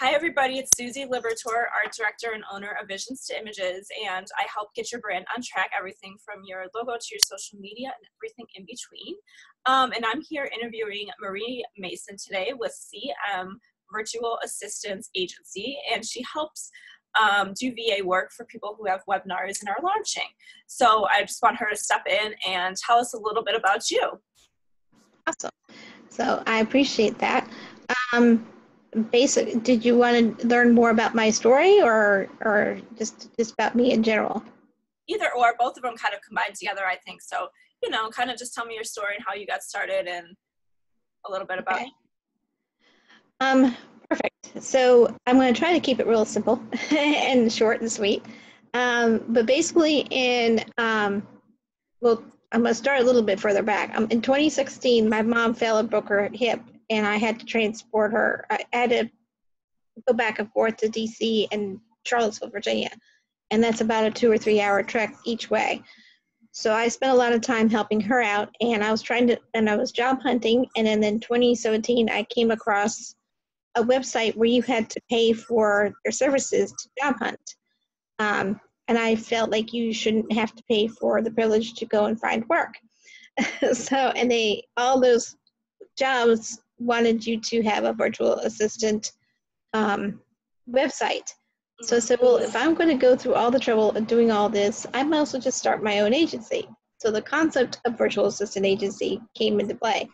Hi, everybody. It's Susie Liberatore, art director and owner of Visions to Images, and I help get your brand on track, everything from your logo to your social media and everything in between. Um, and I'm here interviewing Marie Mason today with CM Virtual Assistance Agency, and she helps um, do VA work for people who have webinars and are launching. So I just want her to step in and tell us a little bit about you. Awesome. So I appreciate that. Um, basic, did you want to learn more about my story or, or just, just about me in general? Either or, both of them kind of combined together, I think. So, you know, kind of just tell me your story and how you got started and a little bit about okay. Um, perfect. So I'm going to try to keep it real simple and short and sweet. Um, but basically, in um, well, I'm going to start a little bit further back. Um, in 2016, my mom fell and broke her hip, and I had to transport her. I had to go back and forth to DC and Charlottesville, Virginia, and that's about a two or three hour trek each way. So I spent a lot of time helping her out, and I was trying to, and I was job hunting, and then in 2017 I came across a website where you had to pay for your services to job hunt. Um, and I felt like you shouldn't have to pay for the privilege to go and find work. so, and they, all those jobs wanted you to have a virtual assistant um, website. So I said, well, if I'm going to go through all the trouble of doing all this, I might also just start my own agency. So the concept of virtual assistant agency came into play.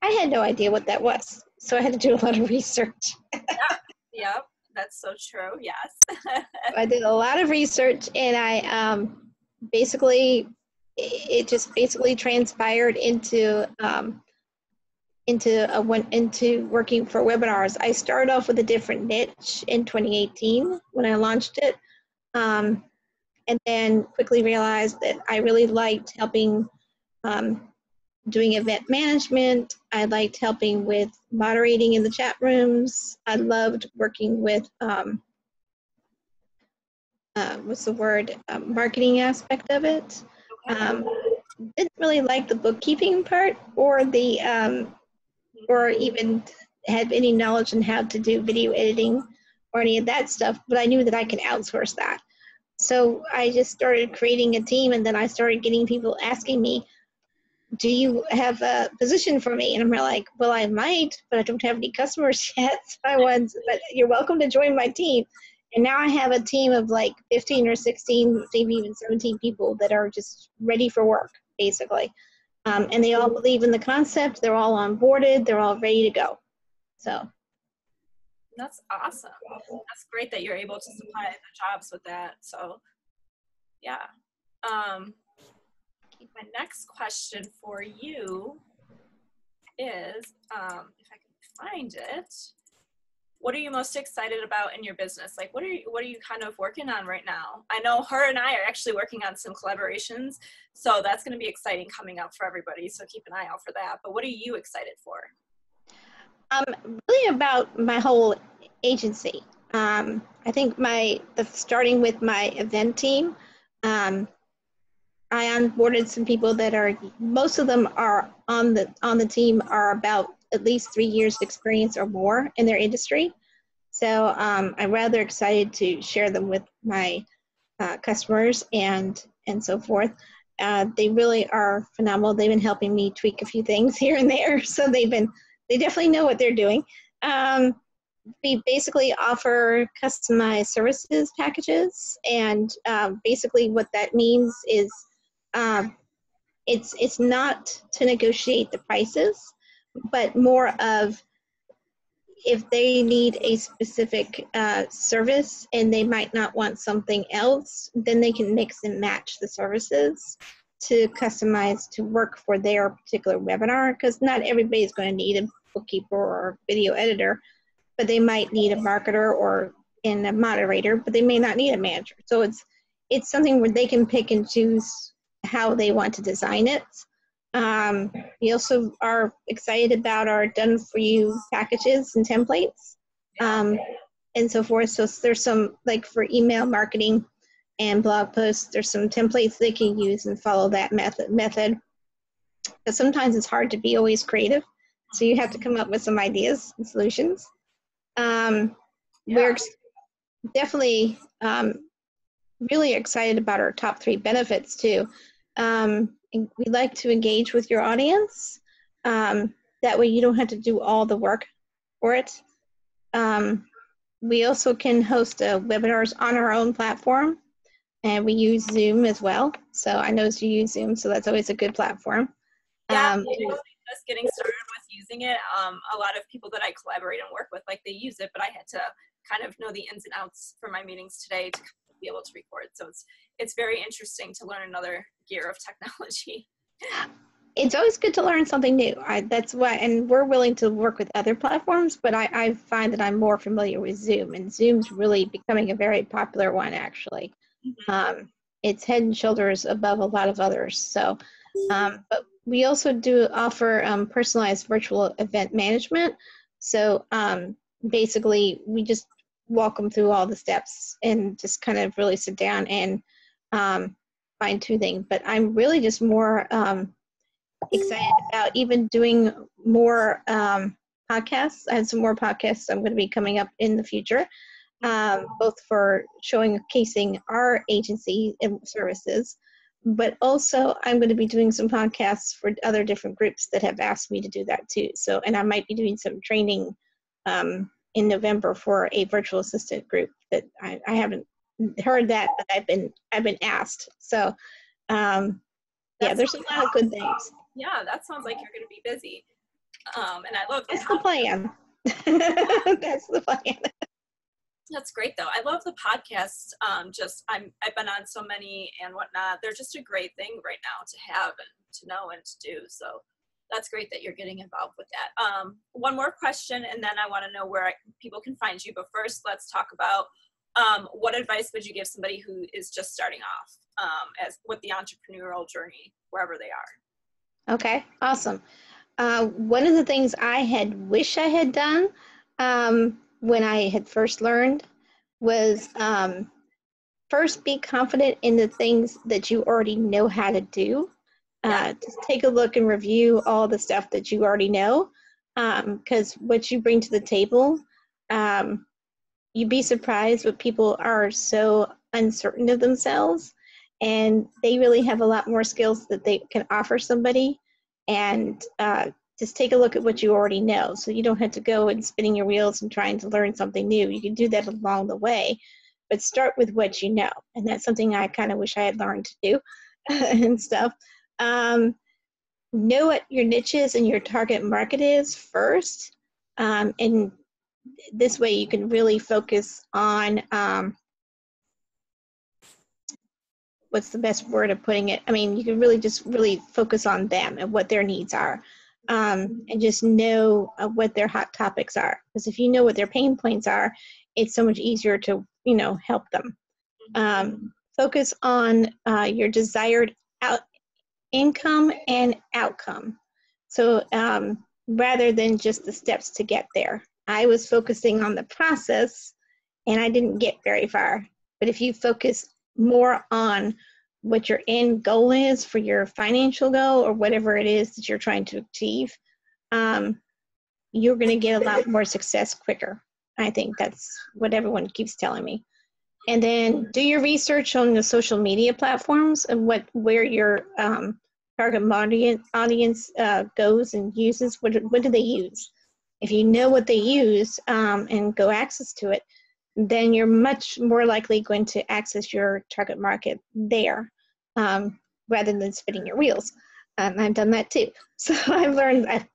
I had no idea what that was, so I had to do a lot of research. yeah, yep, that's so true. Yes. I did a lot of research, and I um, basically, it just basically transpired into um, into a, went into working for webinars. I started off with a different niche in 2018 when I launched it, um, and then quickly realized that I really liked helping um, doing event management. I liked helping with moderating in the chat rooms. I loved working with um, uh, what's the word um, marketing aspect of it. Um, didn't really like the bookkeeping part or the um, or even have any knowledge on how to do video editing or any of that stuff, but I knew that I could outsource that. So I just started creating a team, and then I started getting people asking me, do you have a position for me? And I'm like, well, I might, but I don't have any customers yet. So I was, but you're welcome to join my team. And now I have a team of like 15 or 16, maybe even 17 people that are just ready for work, basically. Um, and they all believe in the concept. They're all onboarded. They're all ready to go. So that's awesome. That's great that you're able to supply the jobs with that. So yeah. Um, my next question for you is, um, if I can find it, what are you most excited about in your business? Like, what are you, what are you kind of working on right now? I know her and I are actually working on some collaborations, so that's going to be exciting coming up for everybody. So keep an eye out for that. But what are you excited for? Um, really about my whole agency. Um, I think my the starting with my event team. Um, I onboarded some people that are most of them are on the on the team are about at least three years experience or more in their industry. So um, I'm rather excited to share them with my uh, customers and and so forth. Uh, they really are phenomenal. They've been helping me tweak a few things here and there, so they've been they definitely know what they're doing. Um, we basically offer customized services packages, and um, basically what that means is um, it's it's not to negotiate the prices but more of if they need a specific uh, service and they might not want something else, then they can mix and match the services to customize to work for their particular webinar because not everybody is going to need a bookkeeper or video editor, but they might need a marketer or in a moderator, but they may not need a manager. So it's it's something where they can pick and choose how they want to design it um, we also are excited about our done for you packages and templates um, and so forth. So there's some like for email marketing and blog posts, there's some templates they can use and follow that method. method. But sometimes it's hard to be always creative. So you have to come up with some ideas and solutions. Um, yeah. we're definitely um, really excited about our top three benefits too. Um, we like to engage with your audience. Um, that way, you don't have to do all the work for it. Um, we also can host uh, webinars on our own platform, and we use Zoom as well. So I know you use Zoom, so that's always a good platform. Yeah, um, just getting started with using it. Um, a lot of people that I collaborate and work with, like they use it, but I had to kind of know the ins and outs for my meetings today to be able to record. So it's it's very interesting to learn another gear of technology. It's always good to learn something new. I, that's why, and we're willing to work with other platforms, but I, I find that I'm more familiar with Zoom, and Zoom's really becoming a very popular one, actually. Mm-hmm. Um, it's head and shoulders above a lot of others. So, um, but we also do offer um, personalized virtual event management. So um, basically, we just walk them through all the steps and just kind of really sit down and um, fine tuning. But I'm really just more um, excited about even doing more um, podcasts. I have some more podcasts I'm going to be coming up in the future. Um, both for showing casing our agency and services, but also I'm going to be doing some podcasts for other different groups that have asked me to do that too. So, and I might be doing some training um, in November for a virtual assistant group that I, I haven't heard that, but I've been I've been asked. So, um, yeah, there's a lot of good things. Yeah, that sounds like you're going to be busy. Um, and I love that's the plan. that's the plan. That's great though. I love the podcast. Um, just I'm I've been on so many and whatnot. They're just a great thing right now to have and to know and to do. So that's great that you're getting involved with that. Um, one more question, and then I want to know where I, people can find you. But first, let's talk about um, what advice would you give somebody who is just starting off um, as with the entrepreneurial journey wherever they are? Okay, awesome. Uh, one of the things I had wish I had done um, when I had first learned was um, first be confident in the things that you already know how to do. Uh, just take a look and review all the stuff that you already know because um, what you bring to the table, um, you'd be surprised what people are so uncertain of themselves and they really have a lot more skills that they can offer somebody and uh, just take a look at what you already know so you don't have to go and spinning your wheels and trying to learn something new. You can do that along the way but start with what you know and that's something i kind of wish i had learned to do and stuff um, know what your niche is and your target market is first um, and this way you can really focus on um, what's the best word of putting it i mean you can really just really focus on them and what their needs are um, and just know uh, what their hot topics are. Because if you know what their pain points are, it's so much easier to you know help them. Um, focus on uh, your desired out income and outcome. So um, rather than just the steps to get there, I was focusing on the process, and I didn't get very far. But if you focus more on what your end goal is for your financial goal or whatever it is that you're trying to achieve, um, you're going to get a lot more success quicker. I think that's what everyone keeps telling me. And then do your research on the social media platforms and what where your um, target audience audience uh, goes and uses. What what do they use? If you know what they use um, and go access to it, then you're much more likely going to access your target market there um, rather than spinning your wheels. Um, I've done that too. So I've learned that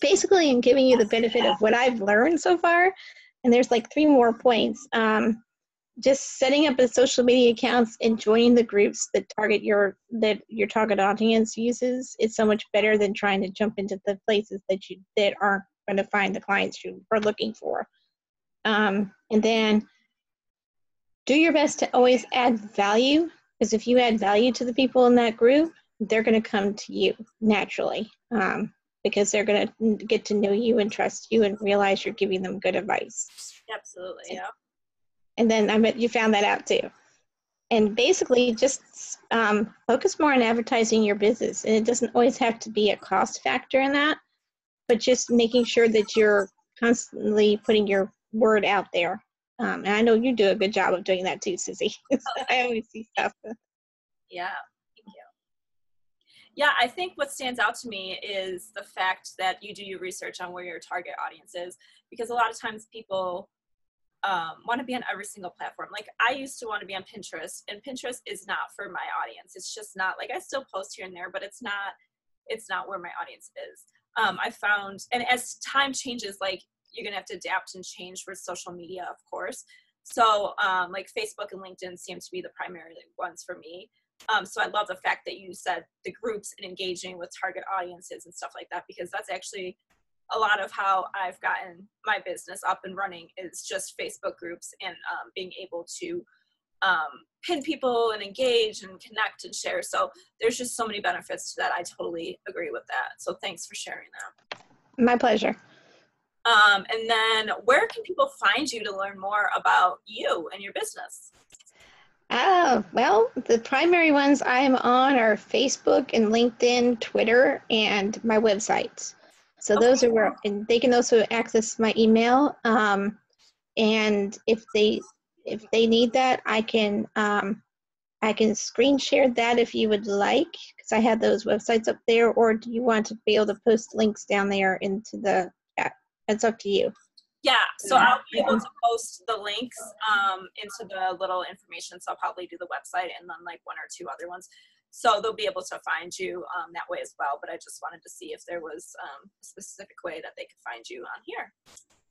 basically in giving you the benefit of what I've learned so far. And there's like three more points. Um, just setting up a social media accounts and joining the groups that target your that your target audience uses is so much better than trying to jump into the places that you that aren't going to find the clients you are looking for. Um, and then do your best to always add value because if you add value to the people in that group, they're going to come to you naturally um, because they're going to get to know you and trust you and realize you're giving them good advice. Absolutely, yeah. And then I bet you found that out too. And basically, just um, focus more on advertising your business. And it doesn't always have to be a cost factor in that, but just making sure that you're constantly putting your word out there. Um, and I know you do a good job of doing that too, Susie. I always see stuff. Yeah, thank you. Yeah, I think what stands out to me is the fact that you do your research on where your target audience is, because a lot of times people um, want to be on every single platform. Like I used to want to be on Pinterest, and Pinterest is not for my audience. It's just not like I still post here and there, but it's not it's not where my audience is. Um, I found, and as time changes, like you're gonna have to adapt and change for social media, of course. So um, like Facebook and LinkedIn seem to be the primary ones for me. Um, so I love the fact that you said the groups and engaging with target audiences and stuff like that because that's actually a lot of how I've gotten my business up and running is just Facebook groups and um, being able to um, pin people and engage and connect and share. So there's just so many benefits to that. I totally agree with that. So thanks for sharing that. My pleasure. Um, and then where can people find you to learn more about you and your business? Oh, well, the primary ones I'm on are Facebook and LinkedIn, Twitter, and my websites. So okay. those are where, and they can also access my email. Um, and if they if they need that, I can um, I can screen share that if you would like, because I have those websites up there. Or do you want to be able to post links down there into the chat? It's up to you. Yeah, so I'll be able to post the links um, into the little information. So I'll probably do the website and then like one or two other ones. So they'll be able to find you um, that way as well. But I just wanted to see if there was um, a specific way that they could find you on here.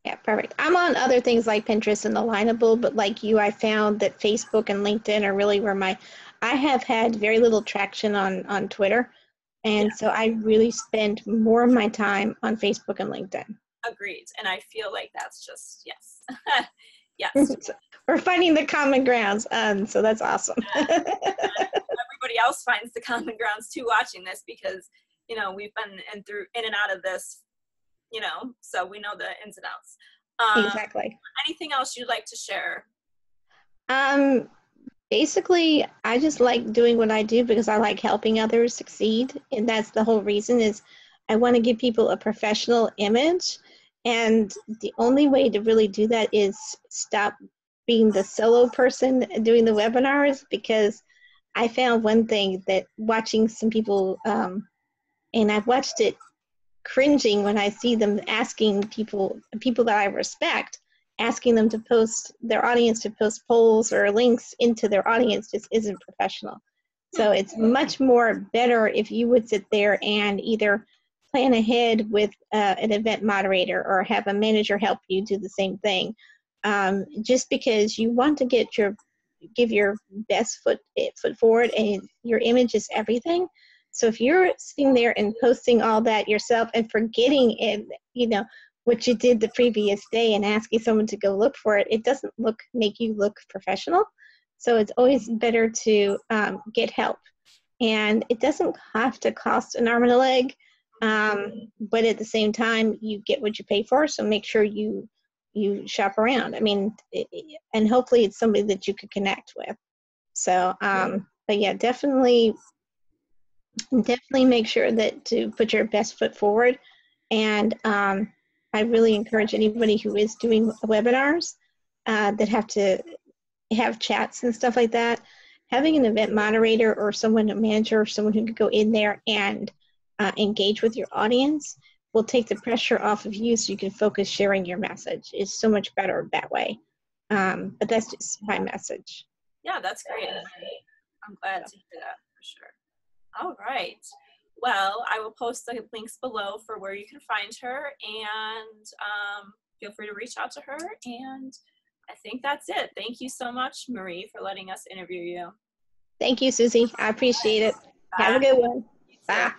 Yeah, perfect. I'm on other things like Pinterest and Alignable, but like you, I found that Facebook and LinkedIn are really where my I have had very little traction on on Twitter, and yeah. so I really spend more of my time on Facebook and LinkedIn. Agreed, and I feel like that's just yes, yes. We're finding the common grounds, um, so that's awesome. Everybody else finds the common grounds too, watching this because you know we've been in through in and out of this you know, so we know the ins and outs. Um, exactly. Anything else you'd like to share? Um, basically, I just like doing what I do because I like helping others succeed, and that's the whole reason. Is I want to give people a professional image, and the only way to really do that is stop being the solo person doing the webinars because I found one thing that watching some people, um, and I've watched it cringing when I see them asking people people that I respect asking them to post their audience to post polls or links into their audience just isn't professional. So it's much more better if you would sit there and either plan ahead with uh, an event moderator or have a manager help you do the same thing. Um, just because you want to get your give your best foot foot forward and your image is everything so if you're sitting there and posting all that yourself and forgetting it, you know, what you did the previous day and asking someone to go look for it, it doesn't look make you look professional. So it's always better to um, get help, and it doesn't have to cost an arm and a leg. Um, but at the same time, you get what you pay for. So make sure you you shop around. I mean, it, and hopefully it's somebody that you could connect with. So, um, but yeah, definitely definitely make sure that to put your best foot forward. And um, I really encourage anybody who is doing webinars uh, that have to have chats and stuff like that, having an event moderator or someone, a manager, or someone who could go in there and uh, engage with your audience will take the pressure off of you so you can focus sharing your message. It's so much better that way. Um, but that's just my message. Yeah, that's great. I'm glad to hear that for sure. All right. Well, I will post the links below for where you can find her and um, feel free to reach out to her. And I think that's it. Thank you so much, Marie, for letting us interview you. Thank you, Susie. I appreciate it. Bye. Have a good one. Bye.